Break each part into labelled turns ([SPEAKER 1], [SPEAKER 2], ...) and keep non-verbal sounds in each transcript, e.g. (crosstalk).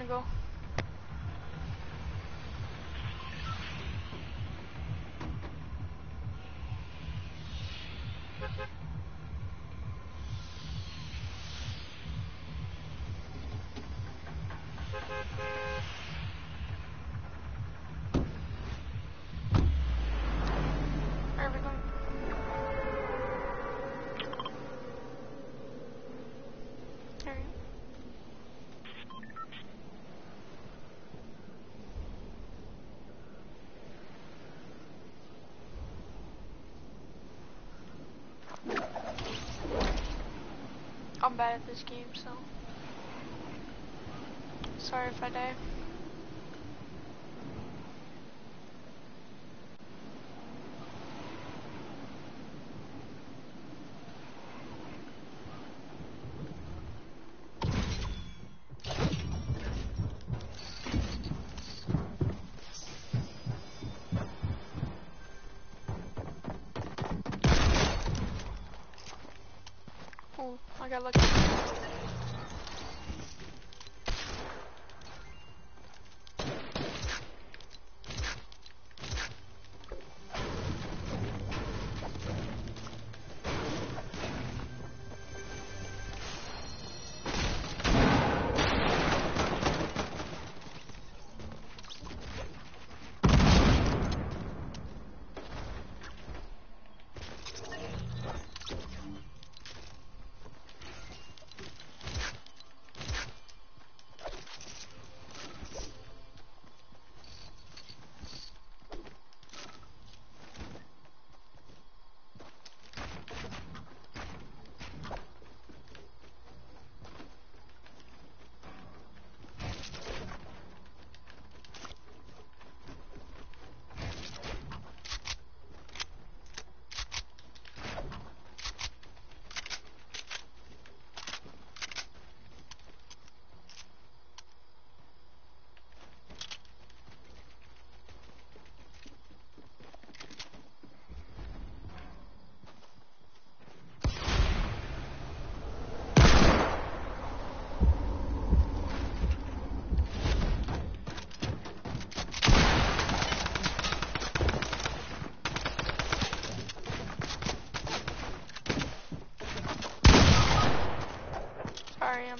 [SPEAKER 1] to go? Bad at this game, so sorry if I die.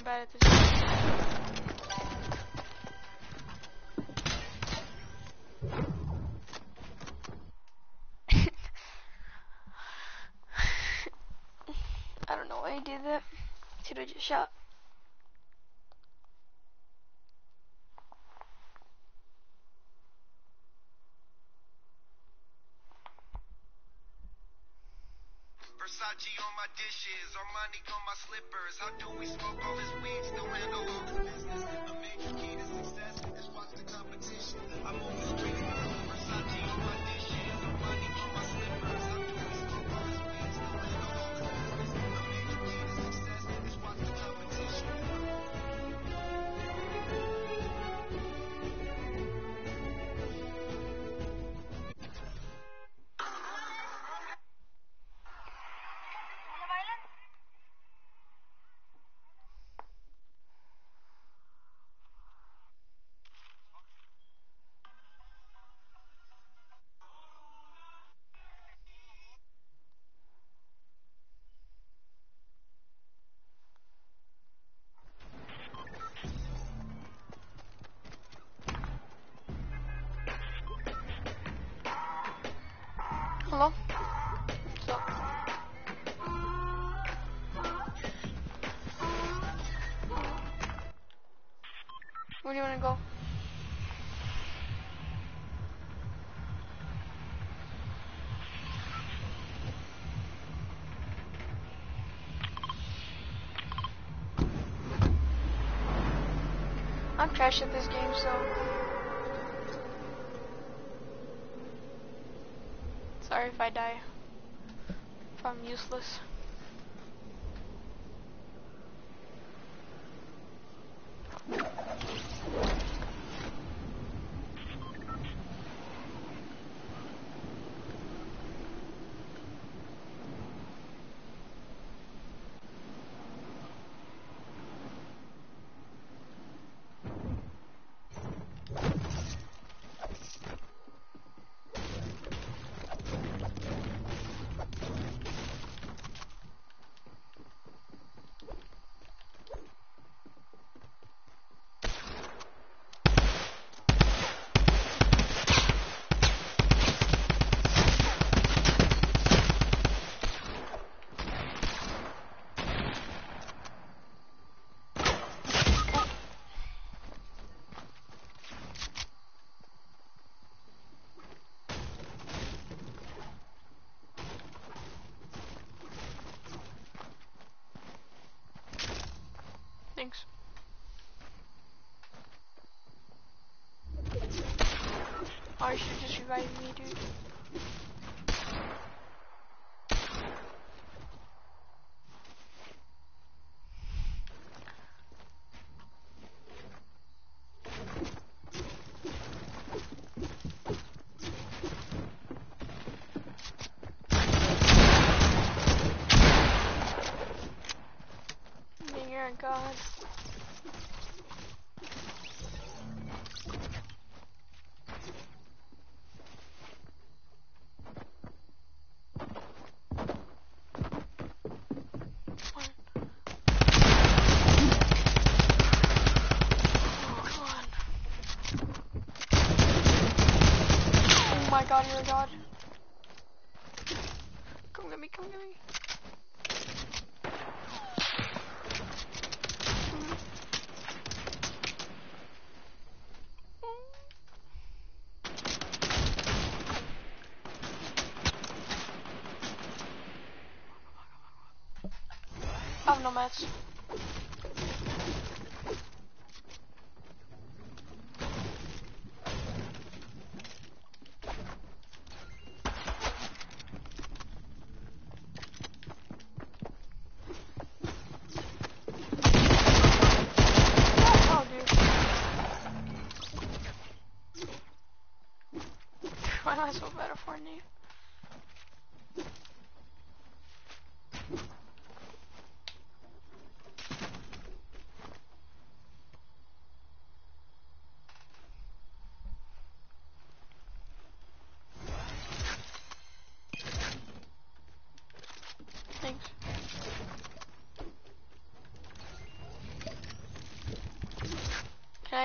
[SPEAKER 1] Bad at this. (laughs) I don't know why I did that. Should have just shot.
[SPEAKER 2] Armani on my slippers. How do we smoke all this weed, still handle all this business? you want to
[SPEAKER 1] go? I'm trash at this game, so... Sorry if I die. If I'm useless. by meters. else? Why I so bad at Fortnite?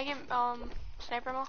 [SPEAKER 1] I get um sniper ammo?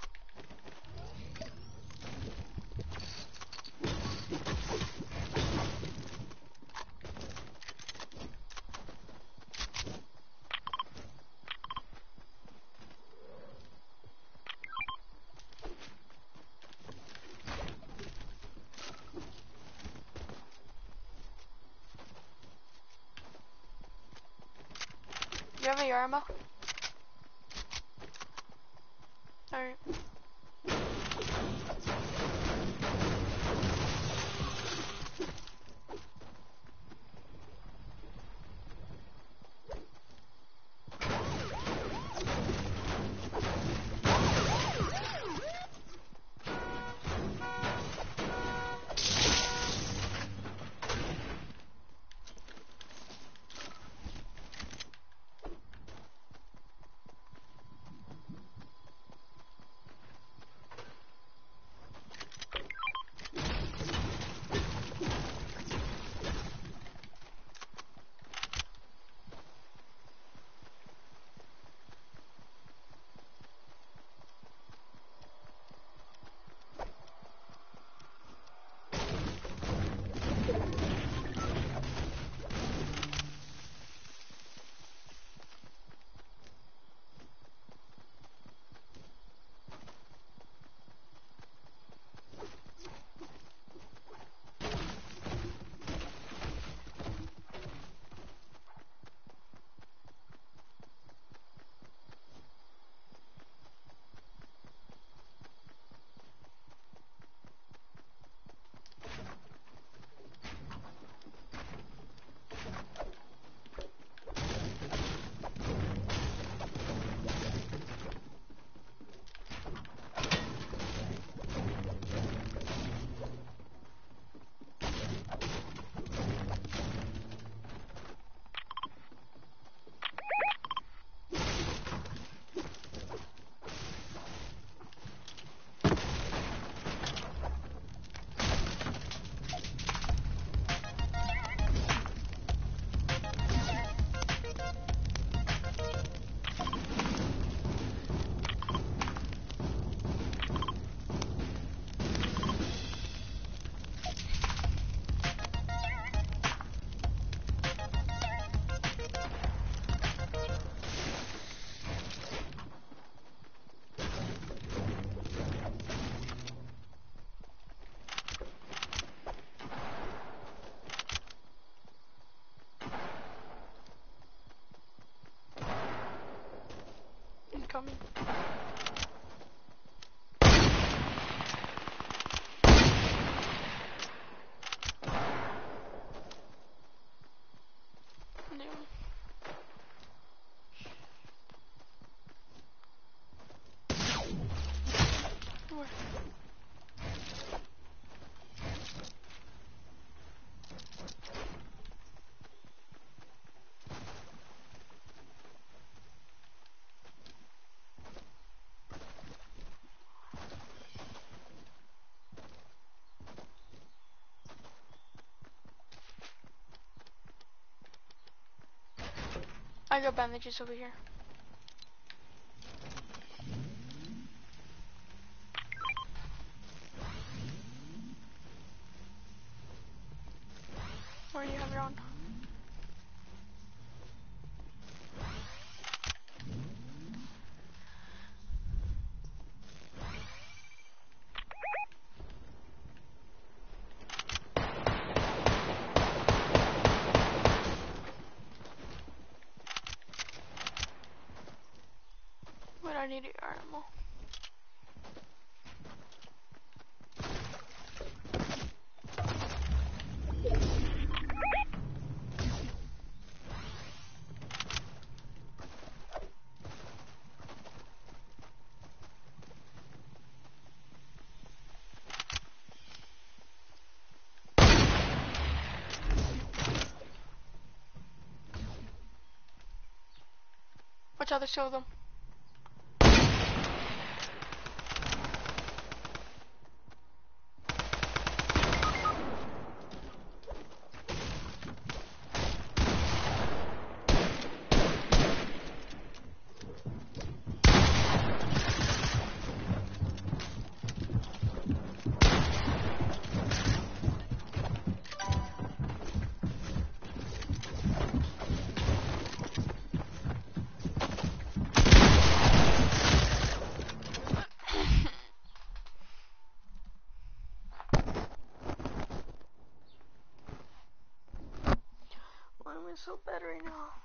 [SPEAKER 1] Got bandages over here. Where do you have it on? Wait, Out, there's two of them. Bad right now?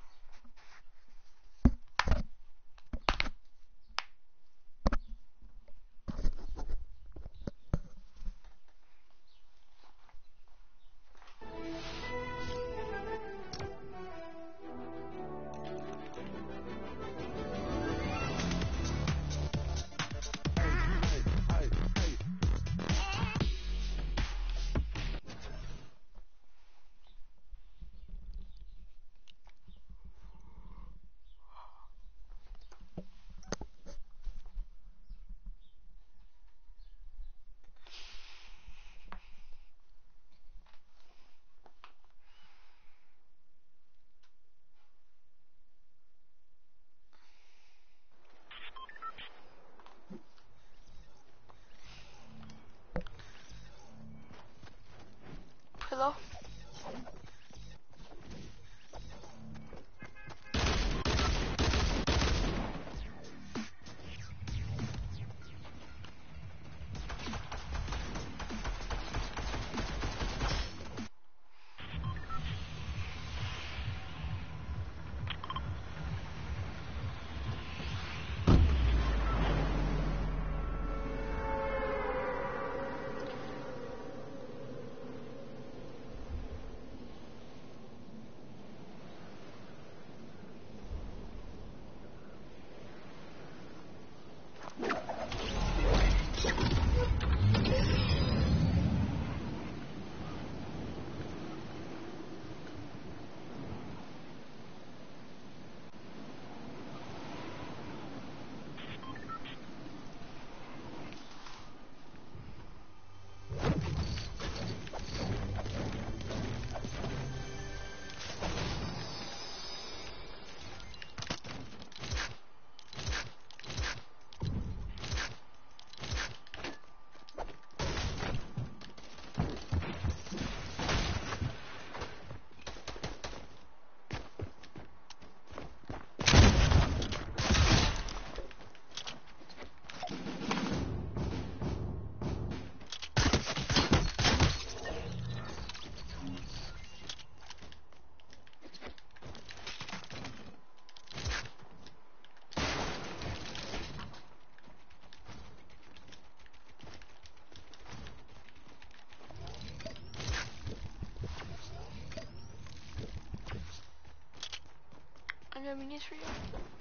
[SPEAKER 1] Have minis for you.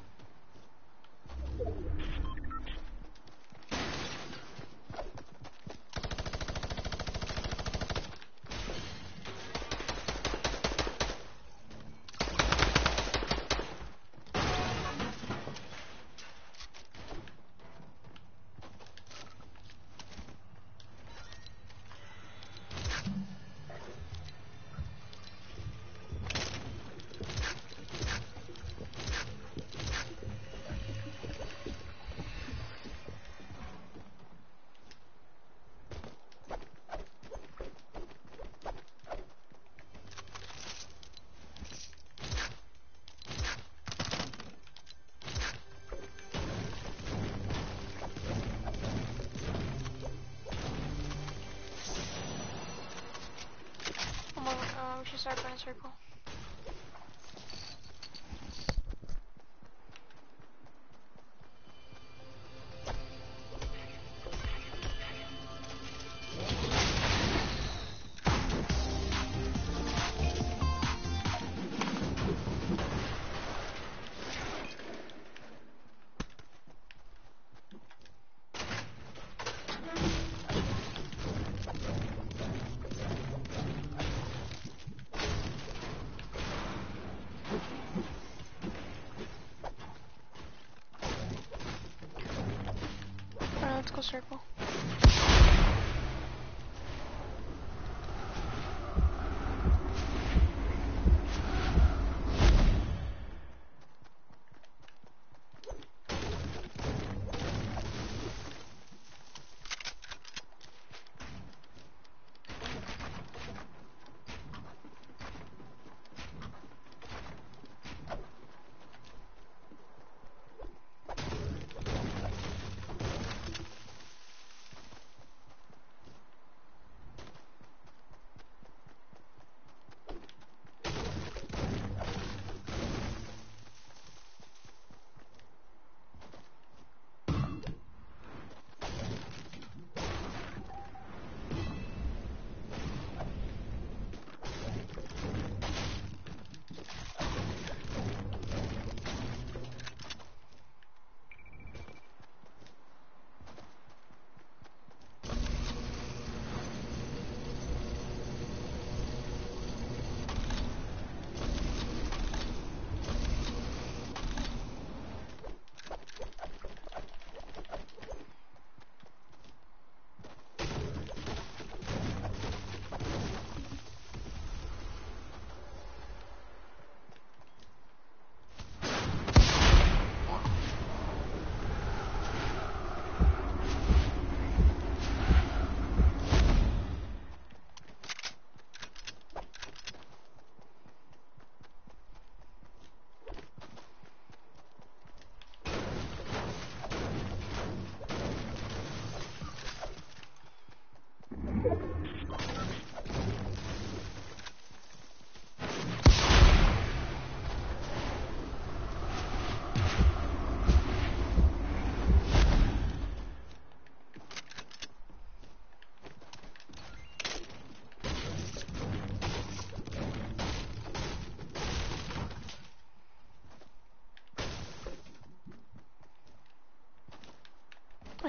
[SPEAKER 1] just our friend circle.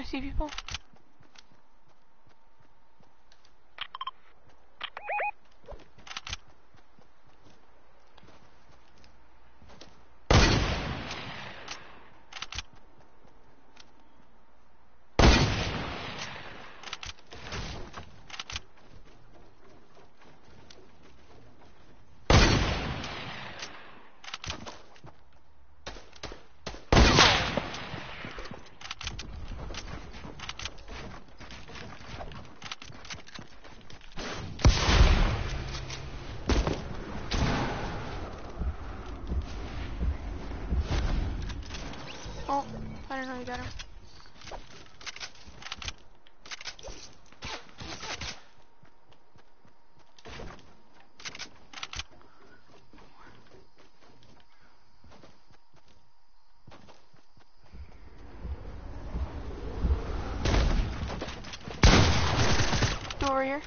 [SPEAKER 1] See people. Oh, I don't know you got him. Door here.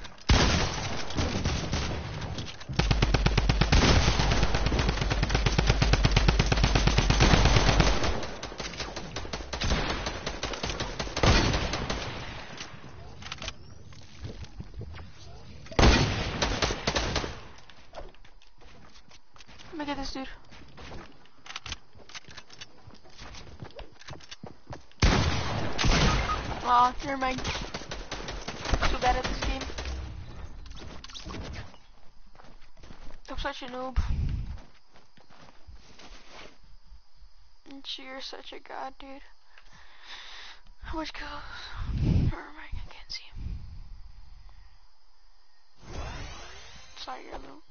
[SPEAKER 1] Get this dude. Oh, Aw, never mind. Too bad at this game. I'm such a noob. And you're such a god, dude. How much kills? Never mind, I can't see. Sorry, you're a noob.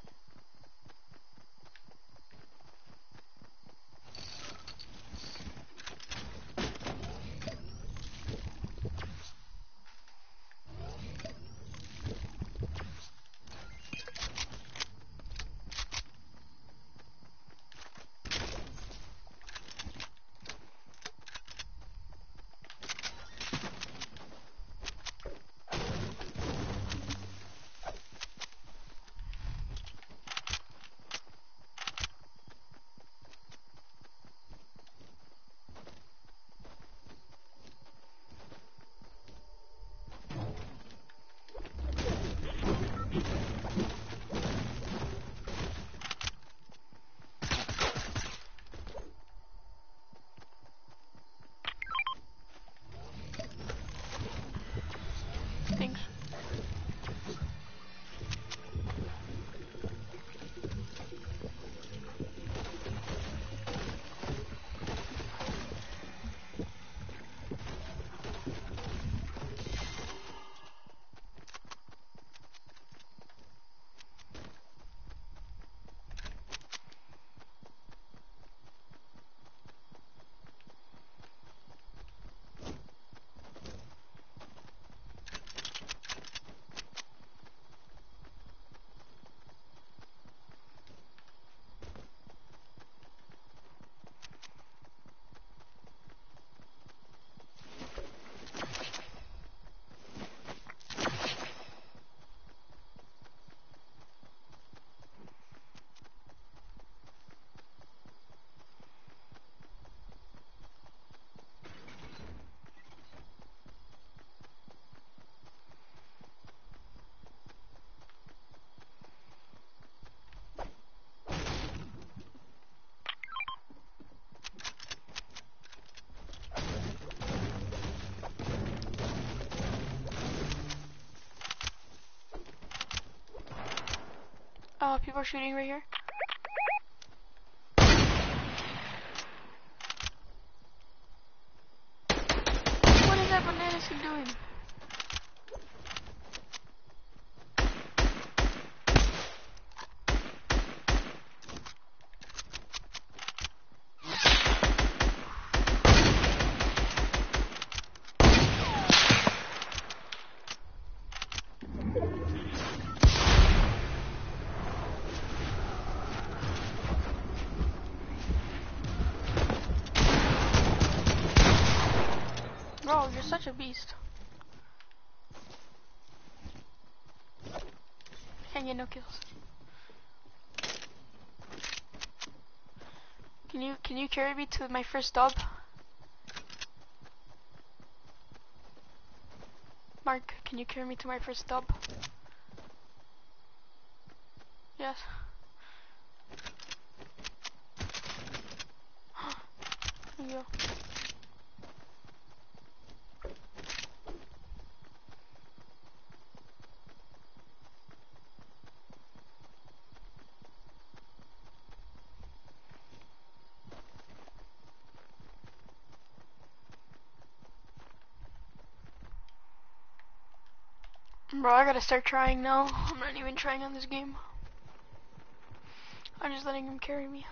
[SPEAKER 1] Uh, people are shooting right here. Such a beast. Can't get no kills. Can you can you carry me to my first dub? Mark, can you carry me to my first dub? Yes. There you go. Bro, I gotta start trying now. I'm not even trying on this game. I'm just letting him carry me.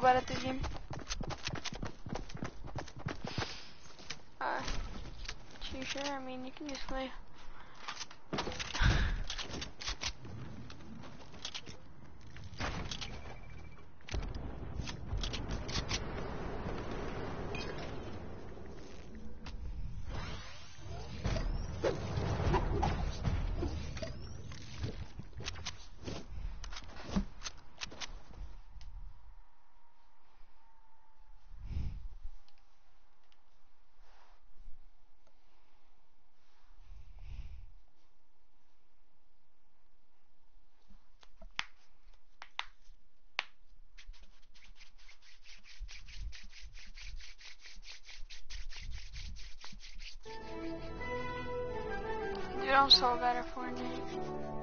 [SPEAKER 1] Wow, I'm so bad at this game. Uh, you sure? I mean, you can just play. Dude, I'm so bad at Fortnite.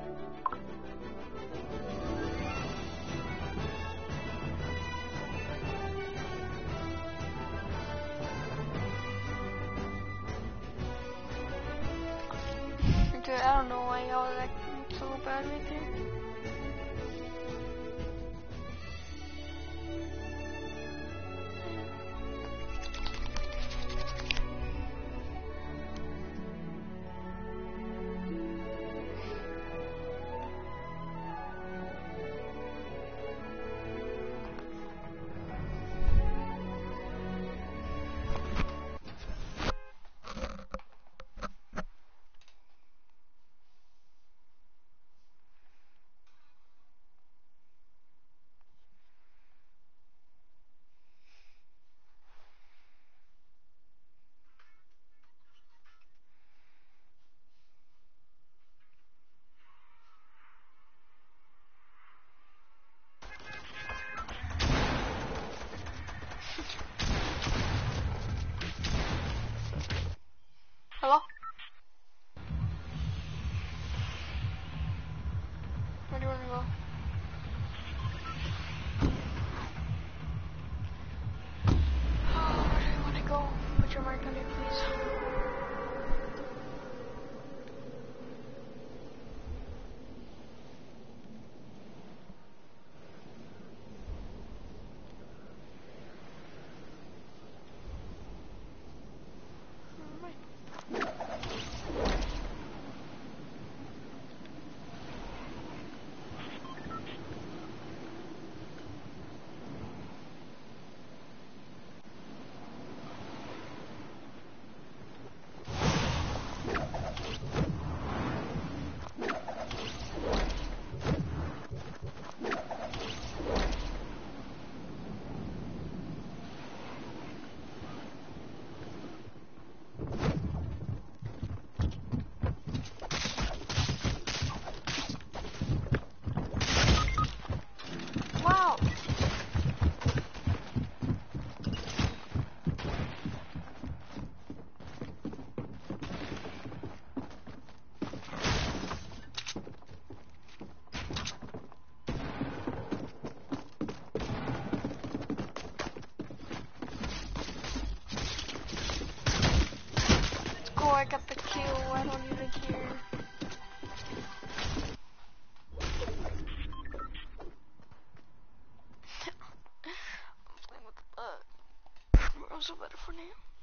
[SPEAKER 1] Now.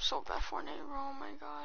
[SPEAKER 1] I'm so bad Fortnite, oh my god.